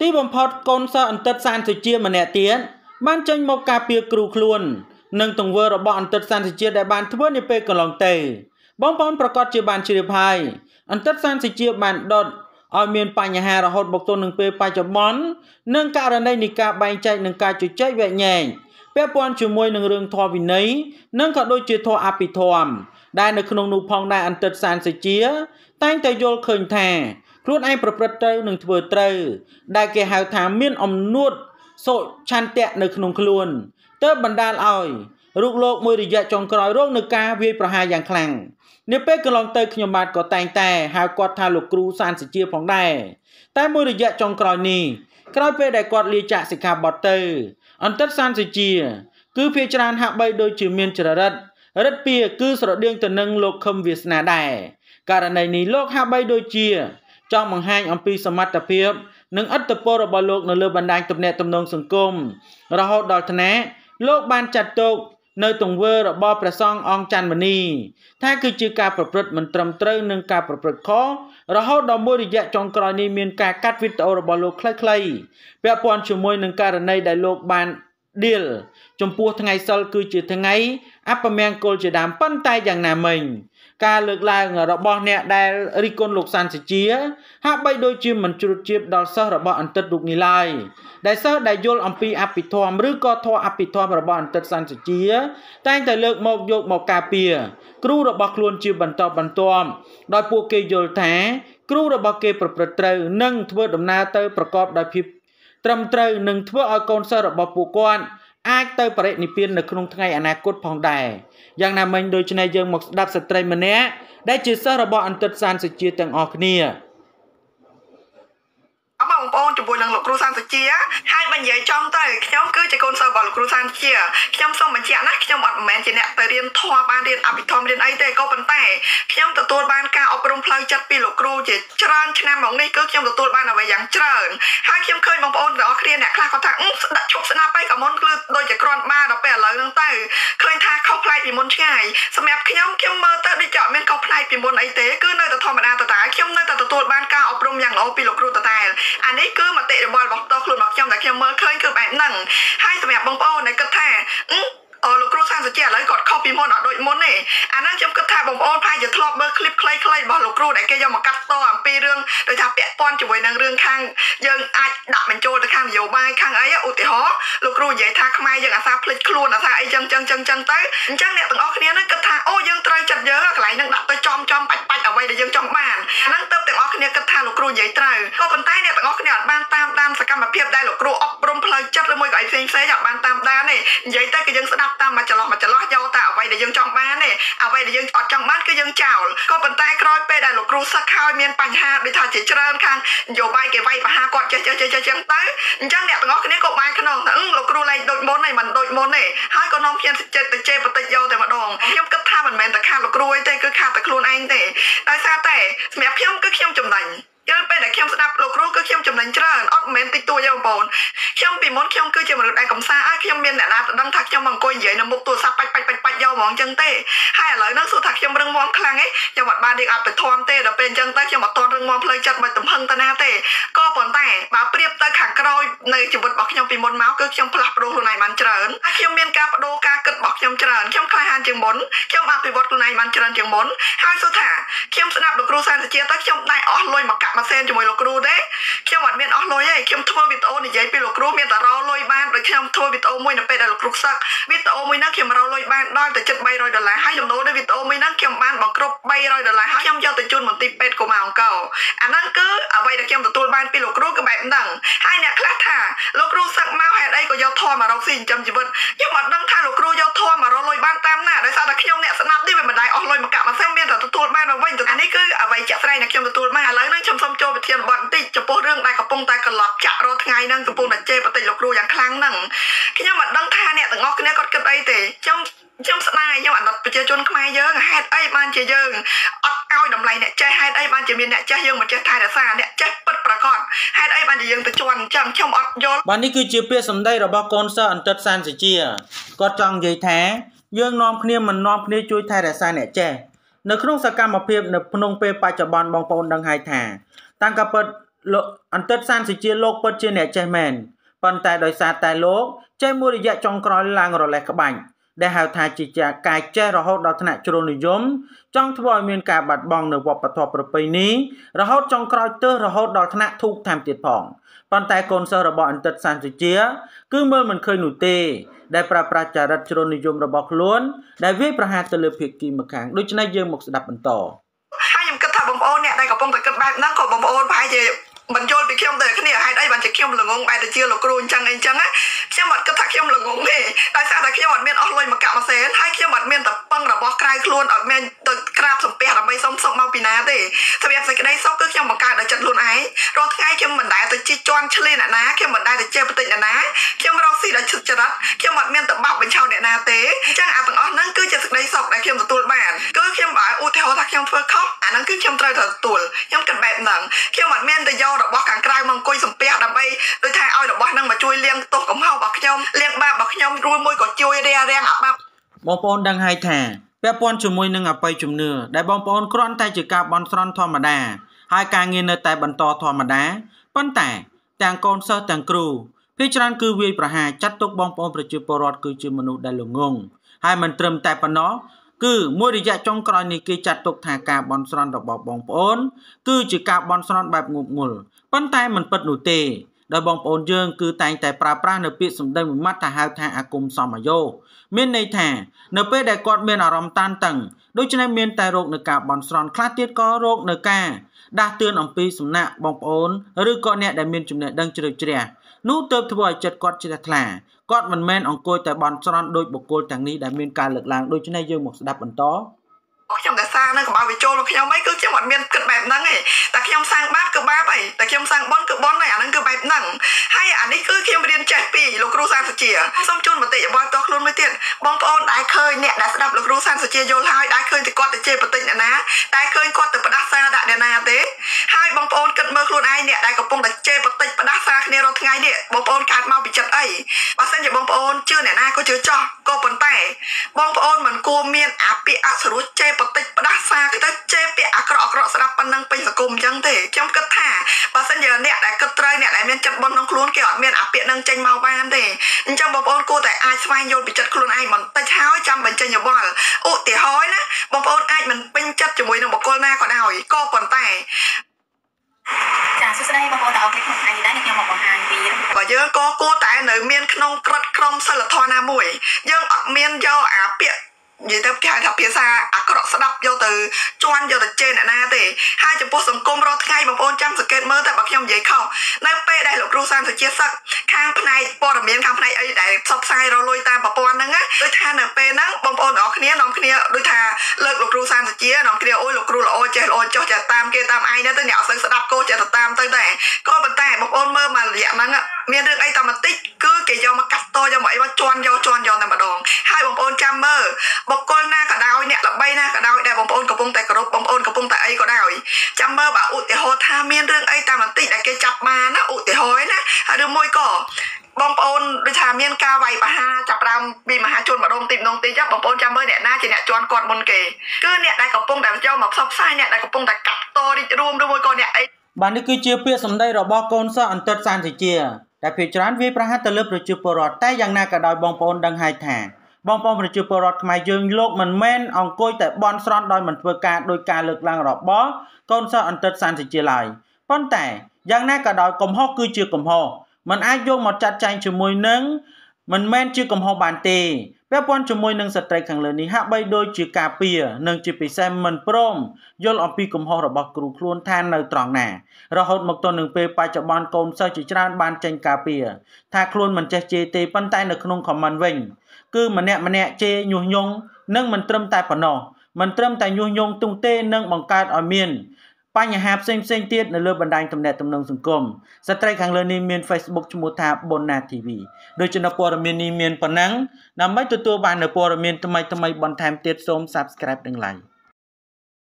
ទីបំផុតកូនសិស្សអន្តិតសានសុជាម្នាក់ទៀតបានចេញមកការពារគ្រូខ្លួន និងទង្វើរបស់អន្តិតសានសុជាដែលបានធ្វើនាពេលកន្លងទៅបងប្អូនប្រកាសជាបានជ្រាបហើយអន្តិតសានសុជាបានដុតឲ្យមានបញ្ហារហូតមកទល់នឹងពេលបច្ចុប្បន្ននិងករណីនៃការបែងចែកនិងការជជែកវែកញែកពាក់ព័ន្ធជាមួយនឹងរឿងធម៌វិន័យនិងក៏ដូចជាធម៌អភិធម្មដែលនៅក្នុងនោះផងដែរអន្តិតសានសេជា តែងតែយល់ឃើញថា ខ្លួនឯងប្រព្រឹត្តត្រូវនិងធ្វើត្រូវ ដែលគេហៅថាមានអំនួតសុឆន្ទៈនៅក្នុងខ្លួនទើបបណ្ដាលឲ្យរូបលោកមួយរយៈចុងក្រោយរងនឹងការវាយប្រហារយ៉ាងខ្លាំងនាពេលកន្លងទៅខ្ញុំបាទក៏តែងតែហៅគាត់ថាលោកគ្រូសានសេជាផងដែរតែមួយរយៈចុងក្រោយនេះក្រោយពេលដែលគាត់លាចាកសិក្ខាបទទៅ អន្តិតសានសេជា គឺភាច្រើនហាក់បីដូចជាមានចរិតរិទ្ធពាគឺស្រដៀងទៅនឹងលោកខឹមវាសនាដែរករណីនេះលោកហាក់បីដូចជា ចង់បង្ហាញអំពីសមត្ថភាព និងឥទ្ធិពលរបស់លោកនៅលើបណ្ដាញទំនាក់ទំនងសង្គមរហូតដល់ថ្នាក់លោកបានចាត់ទុកនៅទង្វើរបស់ព្រះសង្ឃអង្គច័ន្ទមនីថាគឺជាការប្រព្រឹត្តមិនត្រឹមត្រូវនិងការប្រព្រឹត្តខុសរហូតដល់មួយរយៈចុងក្រោយនេះមានការកាត់វីដេអូរបស់លោកខ្លីៗពាក់ព័ន្ធជាមួយនឹងករណីដែលលោកបានដៀលចំពោះថ្ងៃសិលគឺជាថ្ងៃអពមង្គលជាដើមប៉ុន្តែយ៉ាងណាមិញ ការលើកឡើងរបស់អ្នកដែលរិះគន់លោកសាន់សជាហាក់បីដូចជាមិនជ្រុតជ្រាបដល់សិស្សរបស់អន្តិតរូបនេះឡើយដែលសិស្សដែលយល់អំពីអភិធម្មឬក៏ធម៌អភិធម្មរបស់អន្តិតសាន់សជា តែងតែលើកមកយកមកការពារគ្រូរបស់ខ្លួនជាបន្តបន្ទាប់ដោយពួកគេយល់ថាគ្រូរបស់គេប្រព្រឹត្តត្រូវនិងធ្វើដំណើរទៅប្រកបដោយភាពត្រឹមត្រូវនិងធ្វើឲ្យកូនសិស្សរបស់ពួកគាត់ អាចទៅបរិនិព្វាននៅក្នុងថ្ងៃអនាគតផងដែរយ៉ាងណាមិញដូច្នេះយើងមកស្ដាប់ស្ត្រីម្នាក់ដែលជាសិស្សរបស់អន្តិតសានសុជាទាំងអស់គ្នាបងប្អូនជាមួយនឹងលោក គ្រូសានសុជាហើយបើនិយាយចំទៅខ្ញុំគឺជាកូនសិស្សរបស់លោកគ្រូសានសុជាខ្ញុំសូមបញ្ជាក់ណាខ្ញុំអត់មិនមែនជាអ្នកទៅរៀនធម៌បានរៀនអភិធម្មរៀនអីទេក៏ប៉ុន្តែខ្ញុំទទួលបានការអប់រំផ្លូវចិត្តពីលោកគ្រូជាច្រើនឆ្នាំមកនេះគឺខ្ញុំទទួលបានអ្វីយ៉ាងច្រើនហើយខ្ញុំឃើញបងប្អូនទាំងអស់គ្នាអ្នកខ្លះគាត់ថាស្ដាប់ឈប់ស្ដាប់ទៅក៏មុនគឺដូចជាគ្រាន់បានដល់ពេលឥឡូវហ្នឹងទៅឃើញថាខុសប្លែកពីមុនឆ្ងាយសម្រាប់ខ្ញុំខ្ញុំមើលទៅដូចជាអត់មានខុសប្លែកពីមុនអីទេគឺនៅតែធម្មតាតតែខ្ញុំនៅតែទទួលបានការអប់រំយ៉ាងល្អពីលោកគ្រូតតែអានេះគឺមតិរបស់របស់ផ្ទាល់ខ្លួនរបស់ខ្ញុំដែលខ្ញុំមើលឃើញគឺបែបហ្នឹងហើយសម្រាប់បងប្អូនដែលគិតថា អឺលោកគ្រូសានសុជាឥឡូវគាត់ខុសពីមុនអត់ដូចមុនទេអាហ្នឹងខ្ញុំគិតថាបងប្អូនប្រហែលជាធ្លាប់មើលคลิปខ្លីៗរបស់លោកគ្រូដែលគេយកមកកាត់តអំពីរឿងដូចថាពាក់ព័ន្ធជាមួយនឹងរឿងខាងយើងអាចដាក់បញ្ចូលទៅខាងនយោបាយខាងអីឧទាហរណ៍លោកគ្រូនិយាយថាខ្មែរយើងអាសាភ្លេចខ្លួនអាសាអីចឹងចឹងចឹងចឹងទៅអញ្ចឹងអ្នកទាំងអស់គ្នាហ្នឹងគិតថាអូយើងត្រូវចិត្តយើងកន្លែងហ្នឹងដាក់ទៅចំចំបាច់បាច់អ្វីដែលយើងចង់បានអាហ្នឹងទៅទាំងអស់គ្នាគិតថាលោកគ្រូនិយាយត្រូវក៏ប៉ុន្តែអ្នកទាំងអស់គ្នាអត់បានតាមដានសកម្មភាពដែលលោកគ្រូអប់ រំផ្លូវចិត្តឬមួយក៏អីផ្សេងផ្សេងអត់បានតាមដានទេនិយាយទៅគឺយើងស្ដាប់តាមមួយចន្លោះមួយចន្លោះយកតែអ្វីដែលយើងចង់បានទេអ្វីដែលយើងអត់ចង់បានគឺយើងចោលក៏ប៉ុន្តែក្រោយពេលដែលលោកគ្រូសឹកហើយមានបញ្ហាដូចថាជាច្រើនខាងនយោបាយគេវាយប្រហារគាត់ចេះចេះចេះចេះចឹងទៅអញ្ចឹងអ្នកទាំងអស់គ្នាក៏បានក្នុងថាលោកគ្រូលែងដូចមុនឯងមិនដូចមុនទេហើយក៏នាំភ្ញានចិត្តទៅជេរបន្តិចយកតែម្ដងខ្ញុំគិតថាមិនមែនតែខាតលោកគ្រូទេគឺខាតតែខ្លួនឯងទេដោយសារតែសម្រាប់ខ្ញុំគឺខ្ញុំចំណេញ យល់ពេលដែលខ្ញុំស្ដាប់លោកគ្រូគឺខ្ញុំចំណេញច្រើនអត់មិនមែនតិចតួចទេបងប្អូនខ្ញុំពីមុនខ្ញុំគឺជាមនុស្សដែលកំសាឲ្យខ្ញុំមានអ្នកណាដឹងថាខ្ញុំមកអង្គុយនិយាយនៅមុខទូរស័ព្ទបាច់បាច់បាច់បាច់យកហ្មងចឹងទេហើយឥឡូវហ្នឹងសួរថាខ្ញុំរឹងមាំខ្លាំងឯងខ្ញុំអត់បានរៀបអត់ទៅធំទេដល់ពេលអញ្ចឹងទៅខ្ញុំអត់ទាន់រឹងមាំផ្លូវចិត្តមិនទំហឹងទៅណាទេក៏ប៉ុន្តែបើប្រៀបទៅខាងក្រោយនៅជីវិតរបស់ខ្ញុំពីមុនមកគឺខ្ញុំផ្លាស់ប្ដូរខ្លួនឯងបានច្រើនហើយខ្ញុំមានការបដូរការគិតរបស់ខ្ញុំច្រើនខ្ញុំក្លាហានជាងមុនខ្ញុំអភិវឌ្ឍខ្លួនឯងបានច្រើនជាងមុនហើយសួរថាខ្ញុំស្ដាប់លោកគ្រូសានសុជាទៅខ្ញុំដែរអស់លុយមកកាក់ម៉ាស៊ីនជាមួយលោកគ្រូទេខ្ញុំអត់មានអស់លុយទេខ្ញុំធ្វើវីដេអូនិយាយពីលោកគ្រូមានតែរលុយបានដូចខ្ញុំធ្វើវីដេអូមួយនៅពេលដែលលោកគ្រូសឹកវីដេអូមួយហ្នឹងខ្ញុំរលុយបានដល់ទៅជិត300ដុល្លារហើយចំណូលនៃវីដេអូមួយហ្នឹងខ្ញុំបានបង្គ្រប់300ដុល្លារហើយខ្ញុំយកទៅជូនមន្ទីរពេទ្យកុមារអង្គរអាហ្នឹងគឺអ្វីដែលខ្ញុំទទួលបានពីលោកគ្រូគឺបែបហ្នឹងហើយអ្នកខ្លះថាលោកគ្រូសឹកមកហេតុអីក៏យកធម៌មករកស៊ីចិញ្ចឹមជីវិតខ្ញុំអត់ដឹងថាលោកគ្រូយកធម៌មករលុយបានតាមណាដោយសារតែខ្ញុំអ្នកស្ដាប់នេះវាមិនដែរអស់លុយមកកាក់មកសិនមានតែទទួលបានមកវិញអានេះគឺអ្វីជាក់ស្ដែងដែលខ្ញុំទទួលបានឥឡូវនេះខ្ញុំសូមចូលវិធានបទបន្តិចចំពោះរឿងដែលកំពុងតែកន្លប់ចាក់រាល់ថ្ងៃហ្នឹងកំពុងតែជេរបន្តិចលោកគ្រូយ៉ាងខ្លាំងហ្នឹងខ្ញុំមិនដឹងថាអ្នកទាំងអស់គ្នាគាត់គិតអីទេខ្ញុំខ្ញុំស្ដាយខ្ញុំអាណិតប្រជាជនខ្មែរយើងហេតុអីបានជាយើងអត់ឲ្យតម្លៃអ្នកចេះហេតុអីបានជាមានអ្នកចេះយើងមិនចេះថែរក្សាអ្នកចេះពិតប្រាកដហេតុអីបានជាយើងទៅជន់អញ្ចឹងខ្ញុំអត់យល់បាទនេះគឺជាពាក្យសម្ដីរបស់កូនសិស្សអន្តិតសានសេជាគាត់ចង់និយាយថាយើងនាំគ្នាមិននាំគ្នាជួយថែរក្សាអ្នកចេះ នៅក្នុងសកម្មភាពនៅក្នុងពេលបច្ចុប្បន្នបងប្អូនដឹងហើយថាតាំងកាពិតលោកអន្តិតសានសុជាលោកពិតជាអ្នកចេះមែនប៉ុន្តែដោយសារតែលោកចេះមួយរយៈចុងក្រោយឡើងរលេះក្បាច់ ដែលហៅថាជាកាយចេះរហូតដល់ថ្នាក់ជ្រុលនិយមចង់ធ្វើឲ្យមានការបាត់បង់នៅវប្បធម៌ប្រពៃណីរហូតចុងក្រោយទើសរហូតដល់ថ្នាក់ធូកថែមទៀតផងប៉ុន្តែកូនសិស្សរបស់អន្តិតសានសុជា គឺមើលមិនឃើញនោះទេ ដែលប្រើប្រាស់ចរិតជ្រុលនិយមរបស់ខ្លួន ដែលវាយប្រហារទៅលើភាគីម្ខាងដូច្នេះយើងមកស្ដាប់បន្តហើយខ្ញុំគិតថាបងប្អូនអ្នកដែលកំពុងតែគិតបែបហ្នឹងក៏បងប្អូនប្រហែលជាមិនយល់ពីខ្ញុំទៅគ្នាហេតុអីបានជាខ្ញុំល្ងងបែរទៅជាលោកគ្រូអញ្ចឹងអីអញ្ចឹង ខ្ញុំអត់គិតថាខ្ញុំល្ងងទេដោយសារតែខ្ញុំអត់មានអស់លុយមកកាក់ម៉ាសេនហើយខ្ញុំអត់មានតែពឹងរបស់ក្រៅខ្លួនអត់មានទៅក្រាបសំពះដើម្បីសុំសុខមកពីណាទេសម្រាប់សេចក្តីសុខគឺខ្ញុំបង្កើតដោយចិត្តខ្លួនឯងរាល់ថ្ងៃខ្ញុំមិនដែលទៅ ជិះជន់ឆ្លៀនអ្នកណាខ្ញុំមិនដែលទៅជេរបន្តិចអ្នកណាខ្ញុំរកស៊ីដោយចិត្តចរិតខ្ញុំអត់មានទៅបោកបញ្ឆោតអ្នកណាទេអញ្ចឹងអាទាំងអស់ហ្នឹងគឺជាសេចក្តីសុខដែលខ្ញុំទទួលបានគឺខ្ញុំបើឧទាហរណ៍ថាខ្ញុំធ្វើខុសអាហ្នឹងគឺខ្ញុំត្រូវតែទទួលខ្ញុំគិតបែបហ្នឹងខ្ញុំអត់មានទៅយករបស់ខាងក្រៅមកអង្គុយសំពះដើម្បីដូចថាឲ្យរបស់ហ្នឹងមកជួយលាងទោសកំហុសរបស់ខ្ញុំលាងបាបរបស់ខ្ញុំរួមមួយក៏ជួយរារាំងអាបាបបងប្អូនដឹងហើយថាពាក់ព័ន្ធជាមួយនឹងអបិយជំនឿដែលបងប្អូនគ្រាន់តែជាការបន់ស្រន់ធម្មតាហើយការងារនៅតែបន្តធម្មតាប៉ុន្តែ ទាំងកូនសិស្សទាំងគ្រូភាគច្រើនគឺវាយប្រហារចាត់ទុកបងប្អូនប្រជាពលរដ្ឋគឺជាមនុស្សដែលល្ងងហើយមិនត្រឹមតែប៉ុណ្ណោះគឺមួយរយៈចុងក្រោយនេះគេចាត់ទុកថាការបន់ស្រន់របស់បងប្អូន គឺជាការបន់ស្រន់បែបងប់ងល់ប៉ុន្តែមិនពិតនោះទេ ដោយបងប្អូនយើងគឺតែងតែប្រើប្រាស់នៅពាក្យសម្ដីមួយម៉ាត់ថាហៅថាអាគមសមយោមានន័យថានៅពេលដែលគាត់មានអារម្មណ៍តានតឹងដូច្នេះមានតែរោគនៅការបន់ស្រន់ខ្លះទៀតក៏រោគនៅការដាស់តឿនអំពីសំណាក់បងប្អូនឬក៏អ្នកដែលមានចំណេះដឹងជ្រៅជ្រះនោះទៅធ្វើឲ្យចិត្តគាត់ជ្រះថ្លាគាត់មិនមែនអង្គុយតែបន់ស្រន់ដោយបុគ្គលទាំងនេះដែលមានការលើកឡើងដូច្នេះយើងមកស្ដាប់បន្ត ខ្ញុំតែសាងនឹងកុំឲ្យវាចូលមកខ្ញុំអីគឺខ្ញុំអត់មានគិតបែបហ្នឹងទេតែខ្ញុំសាងបាបគឺបាបហើយតែខ្ញុំសាងបុណ្យគឺបុណ្យហើយអាហ្នឹងគឺបែបហ្នឹងហើយអានេះគឺខ្ញុំរៀនចេះពីលោកគ្រូសានសុជាសូមជូនមតិយោបល់តខ្លួនមួយទៀតបងប្អូនដែលឃើញអ្នកដែលស្ដាប់លោកគ្រូសានសុជាយល់ហើយដែលឃើញតែគាត់ទៅជេរបន្តិចអ្នកណាដែលឃើញគាត់ទៅផ្ដាសាដាក់អ្នកណាទេហើយបងប្អូនគិតមើលខ្លួនឯងអ្នកដែលកំពុងតែជេរបន្តិចផ្ដាសា គ្នារាល់ថ្ងៃនេះបងប្អូនកើតមកពីចិត្តអីបើសិនជាបងប្អូនជឿអ្នកណាក៏ជឿចោះក៏ប៉ុន្តែបងប្អូនមិនគួរមានអាពាក្យអសរុជេរបន្តិចផ្ដាសាទៅជេរពាក្យអាក្រក់អាក្រក់ស្ដាប់ប៉ុណ្ណឹងពេញសង្គមអញ្ចឹងទេខ្ញុំគិតថាបើសិនជាអ្នកដែលគិតត្រូវអ្នកដែលមានចិត្តបុណ្យក្នុងខ្លួនគេអត់មានអាពាក្យនឹងចេញមកបានទេអញ្ចឹងបងប្អូនគួរតែអាចស្វែងយល់ពីចិត្តខ្លួនឯងបន្តិចហើយចាំបញ្ចេញយោបល់ឧទាហរណ៍ណាបងប្អូនអាចមិនពេញចិត្តជាមួយនឹងបុគ្គលណាក៏ដោយក៏ប៉ុន្តែ ចាសួស្តីបងប្អូនទាំងអស់គ្នាក្នុងថ្ងៃនេះដែរខ្ញុំមកបង្ហាញពីបើយើងក៏គួរតែនៅមានក្នុងក្រិតក្រមសិលធម៌ណាមួយយើងអត់មានយកអាពាក្យ និយាយទៅគេហៅថាភាសាអាក្រក់ស្ដាប់យកទៅជន់យកទៅជេរអ្នកណាទេហើយចំពោះសង្គមរាល់ថ្ងៃបងប្អូនចាំសង្កេតមើលតែបើខ្ញុំនិយាយខុសនៅពេលដែលលោកគ្រូសានសុជាសឹកខាងផ្នែកព័ត៌មានខាងផ្នែកអីដែលផ្សព្វផ្សាយរលួយតាមប្រព័ន្ធហ្នឹងដូចថានៅពេលហ្នឹងបងប្អូនទាំងអស់គ្នានាំគ្នាដូចថាលើកលោកគ្រូសានសុជានាំគ្នាអូយលោកគ្រូល្អចេះល្អចុះចេះតាមគេតាមឯងទៅអ្នកអត់សូវស្ដាប់គោចេះទៅតាមទៅដែរក៏ប៉ុន្តែបងប្អូនមើលមករយៈហ្នឹងមានរឿងអីតែបន្តិចគឺគេយកមកកាត់តយកមកអីមកជន់យកជន់យកតែម្ដងហើយបងប្អូនចាំមើល បុគ្គលណាក៏ដោយអ្នកល្បីណាក៏ដោយដែលបងប្អូនកំពុងតែគោរពបងប្អូនកំពុងតែអីក៏ដោយចាំមើលបើឧទាហរណ៍ថាមានរឿងអីតែបន្តិចដែលគេចាប់បានណាឧទាហរណ៍ណាហើយឬមួយក៏បងប្អូនដូចថាមានការវាយប្រហារចាប់ដើមពីមហាជនម្ដងទីម្ដងទីចាបងប្អូនចាំមើលអ្នកណាជាអ្នកជន់គាត់មុនគេគឺអ្នកដែលកំពុងតែយកមកផ្សព្វផ្សាយអ្នកដែលកំពុងតែកាត់តរីករួមឬមួយក៏អ្នកអីបាទនេះគឺជាពាក្យសម្ដីរបស់កូនសិស្សអន្តិតសានតិជាដែលភាគច្រើនវាប្រហាត់ទៅលើប្រជាពលរដ្ឋតែយ៉ាងណាក៏ដោយបងប្អូនដឹងហើយថា បងប្អូនប្រជាពលរដ្ឋខ្មែរយើងលោកមិនមែនអង្គុយតែបន់ស្រន់ដោយមិនធ្វើការដោយការលើកឡើងរបស់កូនសិស្សអន្តិតសានតិជាឡើយប៉ុន្តែយ៉ាងណាក៏ដោយកំហុសគឺជាកំហុសมันអាចយកមកចាត់ចែងជាមួយនឹងមិនមែនជាកំហុសបានទេពាក់ព័ន្ធជាមួយនឹងស្ត្រីខាងលើនេះហាក់បីដូចជាការពៀនិងជាពិសេសមិនព្រមយល់អំពីកំហុសរបស់គ្រូខ្លួនថានៅត្រង់ណារហូតមកទល់នឹងពេលបច្ចុប្បន្នកូនសិស្សជាច្រើនបានចេញការពៀថាខ្លួនមិនចេះជេរទេប៉ុន្តែនៅក្នុង comment វិញ គឺម្នាក់ម្នាក់ជេរញុះញង់និងមិនត្រឹមតែប៉ុណ្ណោះមិនត្រឹមតែញុះញង់ទង់ទេនឹងបង្កើតឲ្យមានបញ្ហាផ្សេងផ្សេងទៀតនៅលើបណ្ដាញទំនាក់ទំនងសង្គមស្ត្រីខាងលើនេះមាន Facebook ឈ្មោះថា Bonna TV ដូច្នេះព័ត៌មាននេះមានប៉ុណ្ណឹងដើម្បីទទួលបាននូវព័ត៌មានថ្មីៗបន្ថែមទៀតសូម Subscribe និង Like